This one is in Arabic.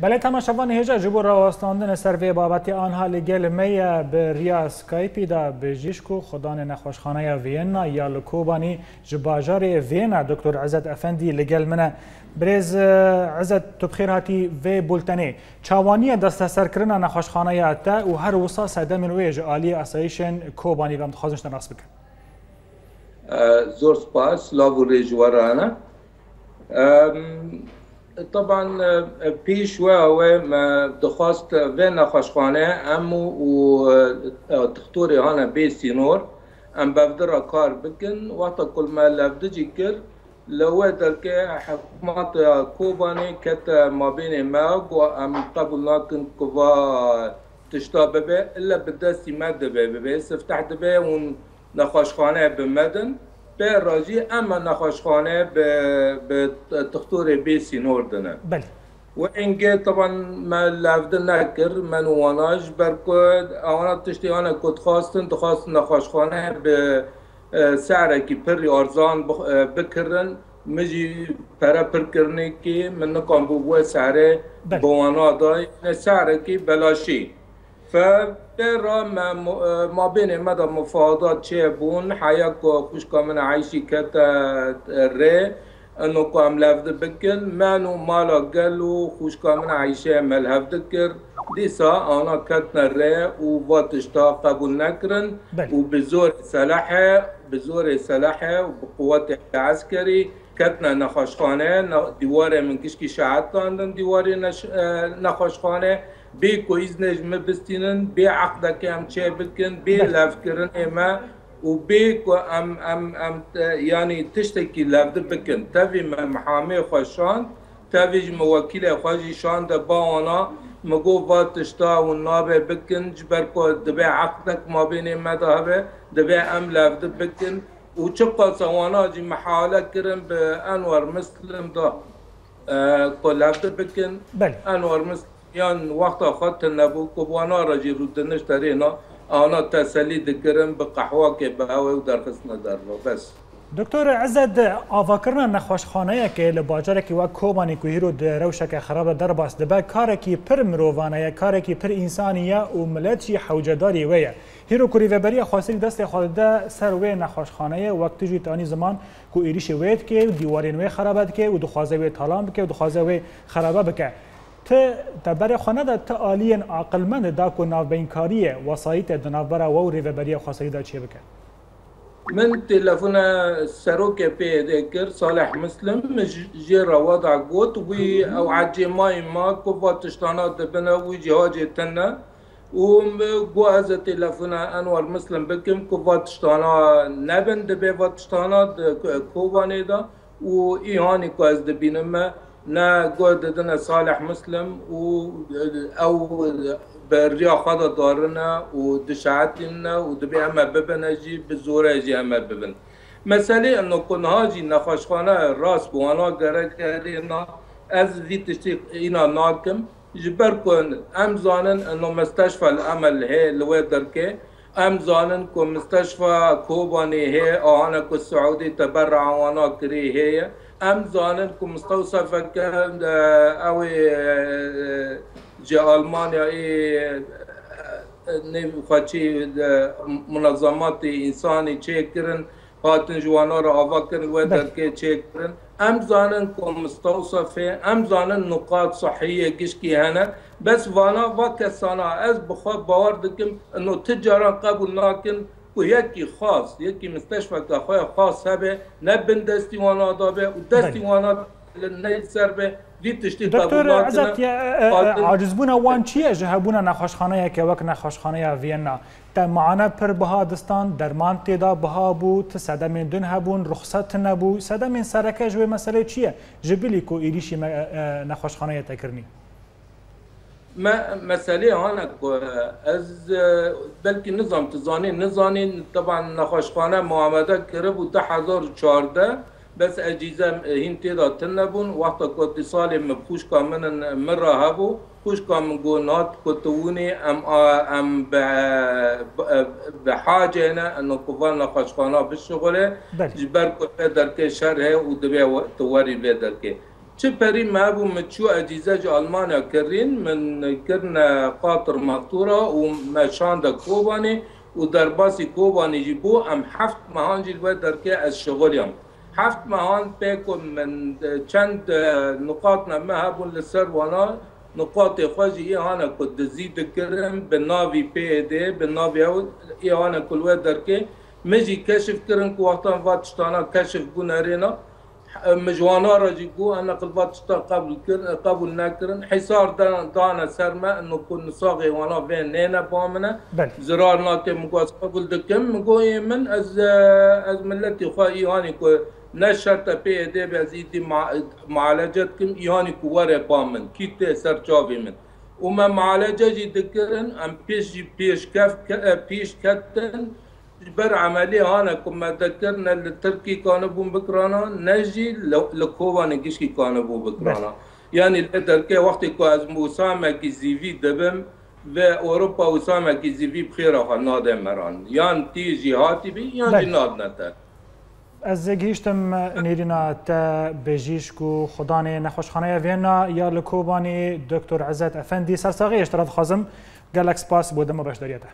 بله تماشاوان هجا جبور راستاندن سروی بابتی آنها لگل می به ریا سکایپی دا بجیشکو خدان نخوشخانه وینا یا لکوبانی جباجار وینا دکتر عزت افندی لگل منه برز عزت تو بخیر هاتی و بولتنی چاوانی دست سرکرنا نخوشخانه تا و هر وسا سده من ویج آلی اسایشن کوبانی و متخوازش نراس بکن زور سپاس لاو ریجوارانه طبعا پیش و ما دخواست و نخوشخانه امو و تختوري هانا بي سينور ام بفدر کار بکن. وقتا کل ما لفدجي کر لو دركي حكومات كوباني كت ما بين ماغ و ام قبل لكن كوفا تشتا ببه الا بدستي مد ببه سفتح دبه ون نخوشخانه بمدن. به راجی اما نخوشخانه به تختور بیسی نوردنه بله. و اینگه طبعا ما لفده نکر من واناج برکد آنا تشتی آنا کد خواستن تخواست نخوشخانه به سعره کی پر ارزان بکرن. مجی پرا پر کرنے کی من نکان بو سعره بوانا دای سعره کی بلاشی فبرا ما ما بين مدى مفاوضات شيبون حياك خوشكا من عايشي كتا ري انه قام لفظ بكن مانو مالا قالو خوشكا من عايشة ملهف ذكر ديسا آنا كتنا ري وفاتشتا قبول نكرن وبزور سلاحة بزور سلاحة وبقوات عسكري كتنا نخاشخانه دیوار من کشکی شعت داندن دیوار عقدة که هم چه بکن بی لفکرن إما و بی کو أم أم أم یعنی تشتکی لفده بکن تاوی محامه خوشان تاوی موکیل خوشی شان ده با آنا مگو وات تشتا و نابه بکن جبر کو دبی عقدك ما بین مذهبه دبی أم لفده بکن و چقا سوانا جی محاله کرن به انور مسلم ده کو لفده بکن. بله. انور مسلم یان وقتا خط نبو کبوانا را جی رو دنش ترینا آنا تسلی دکرن به قحوا که به و درخست ندار بس. دکتر عزت آواکرنا نخوشخانه که لباجره که و کوبانی که هیرو روشه که خراب در باس دبه کاره که پر مروانه کاره که پر انسانیه و ملت حوجداری ویه. هیرو کوری وبری خاصی دست خود ده سر و نخوشخانه وقتی جو تانی زمان کو ایریش وید که دیوارین و خرابت که و دخوازه و تالام که و دخوازه و خرابه بکه ته تبر خانه ده ته آلین عقلمند دا کو ناوبینکاری وسایت د ناوبره و ری وبری خاصی دا چی بکه من تلفون سروك بي ذكر صالح مسلم جيرا وضع قوت وي او عجي ماي ما كوفا تشتانات بنا وي جهاج تنا وقواز تلفون انور مسلم بكم كوفا تشتانا نبن دبي تشتانات كوفاني دا و ايهاني كواز دبينما نا قد دنا صالح مسلم و أو بریا خدا دارنا و دشعتنا و دبی همه ببنه جی بزورة جی همه ببن. مسئلة إنه کنها جی نخاشخانه راست بوانا گره کرده از وی تشتی اینا ناکم. جبر کن ام زانن انه مستشفى العمل هي لوی درکه. ام زانن کو مستشفى هي آهانا کو سعودی تبرع وأنا کری هي ام زانن کو مستوصف كان أو جي ألمانيا اي نفاتشي منظمات إنساني تشيكرن هاتن جوانا را آوا کرن و در که چه کرن ام زانن کو مستوصفه ام زانن نقاط صحیه گشکی هنه. بس وأنا و کسانا از بخواه باور دکم انو تجارا قبول ناکن و یکی خاص یکی مستشفى که خواه خاص هبه نه بن دستی وانا دابه و دستی وانا نه سر به دکتر عزت عاجز بونا وان چیه؟ جهبونا نخوشخانه که وک نخوشخانه وینا. تا معانه پر بها دستان درمان تیدا بها بو ت صدم دن هبون رخصت نبو. صدم سرکه جو مسئله چیه؟ جبلی کو ایریشی نخوشخانه تکرنی ما مسئله هانه از بلکه نظام تزانی نزانی طبعا نخوشخانه معامله کرد و ده هزار چارده بس اجیزه هین تیدا تنبون وقتا کتی سال مپوش کامن مرا هبو. پوش کامن گونات کتونی ام ام به حاجه نه انو کفان نخوشخانه بشغله. جبر کتی درکه شرحه و دبی توری بیدرکه پری ما بو متشو اجیزه آلمانیا کرین من کرنا قاطر مقطورة ومشان دا كوباني ودرباسي كوباني جيبو. أم حفت مهان جلوه دركي أز شغليهم حفت مهان بيكون من چند نقاط ما هبون لسر وأنا نقاط خواجي إيهانا كد زيد كرم بالنافي بي دي بالنافي أو إيهانا كل وقت دركي. مجي كشف كرن كو وقتان فاتشتانا كشف بونارينا مجوانا را جيكو أنا قلبات شتا قبل كرن قبل نكرن حصار دانا سرما إنه كن نصاغي وأنا بين نينا بامنا. زرار ناكي مقاس قبل دكم. مقو من از از ملتي خواهي هاني كو نشرت پی ده به از ایدی معالجت کم ایهانی کو وره بامن. کیت سر چاوی من. و ما معالجه جی دکرن ام پیش جی پیش کف پیش کتن. بر عملی هانا کم دکرنا لترکی کانه بون بکرانا نجی لکوان گشکی کانه بون بکرانا یعنی لترکی وقتی که از موسامه کی زیوی دبم و اروپا وسامه کی زیوی بخیر آخه ناده مران یان تی جیهاتی بی یان جناد نتر از گیشتم نیرینا تا بجیش کو خدانه نخوشخانه وینا یا لکوبانی دکتر عزت افندی سرساقی اشتراد خازم گلکس پاس بودم و بشداریته